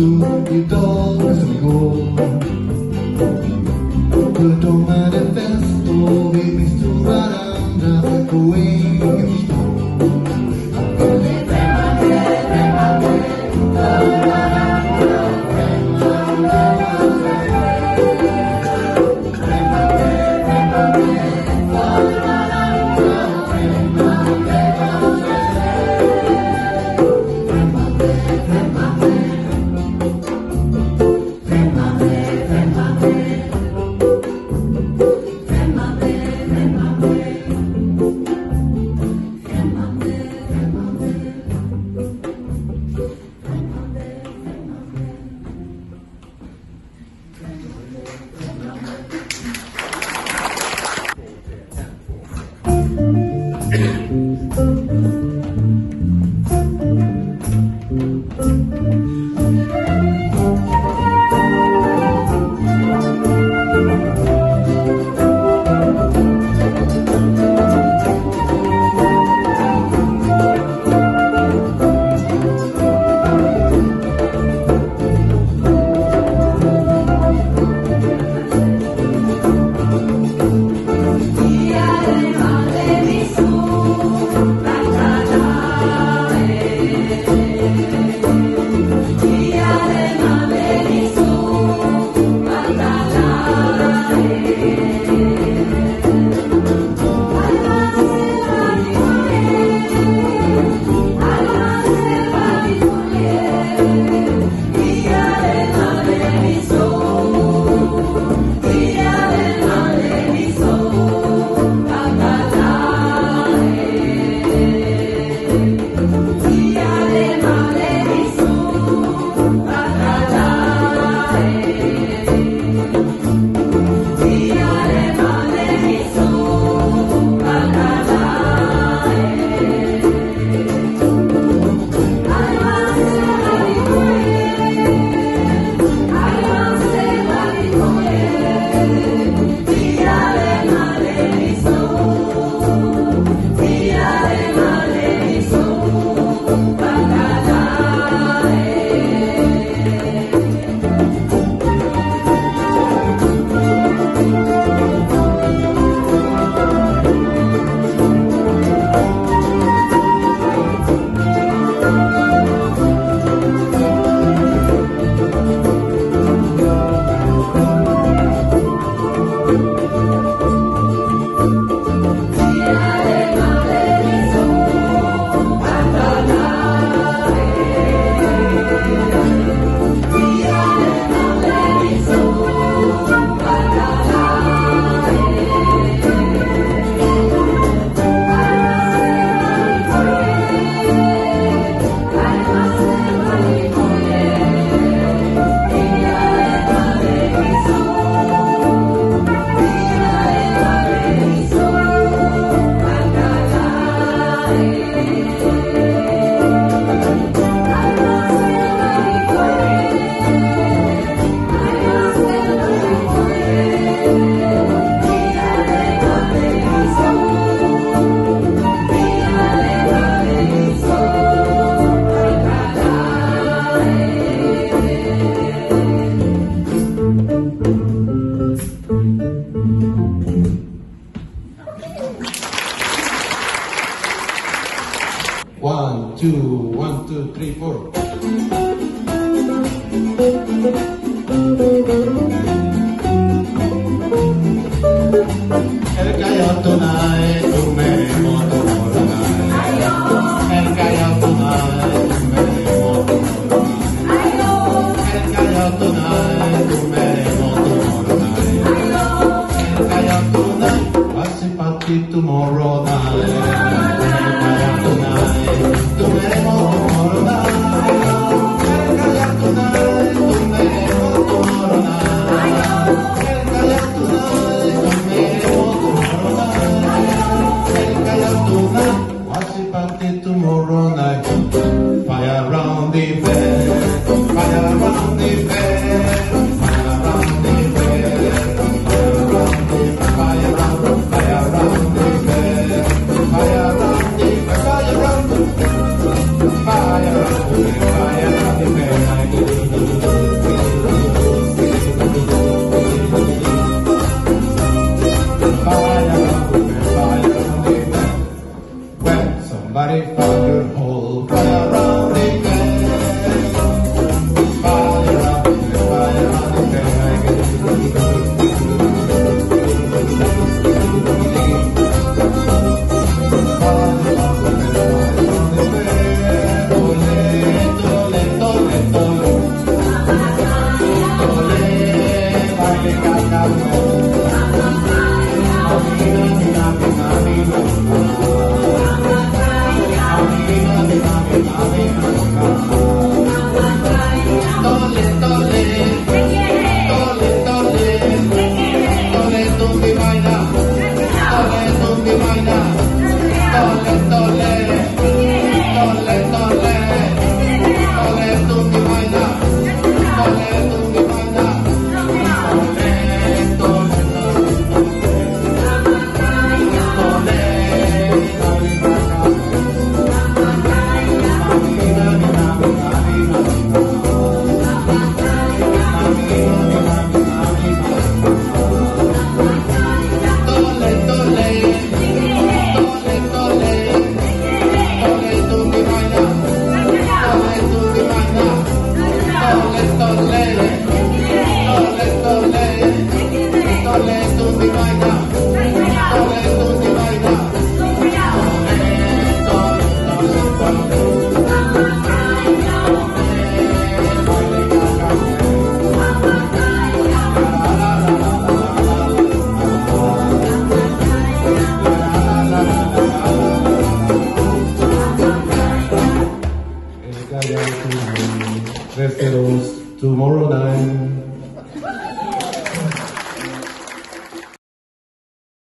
Dookie dog as we go Good old manifesto Lead me to right under the wing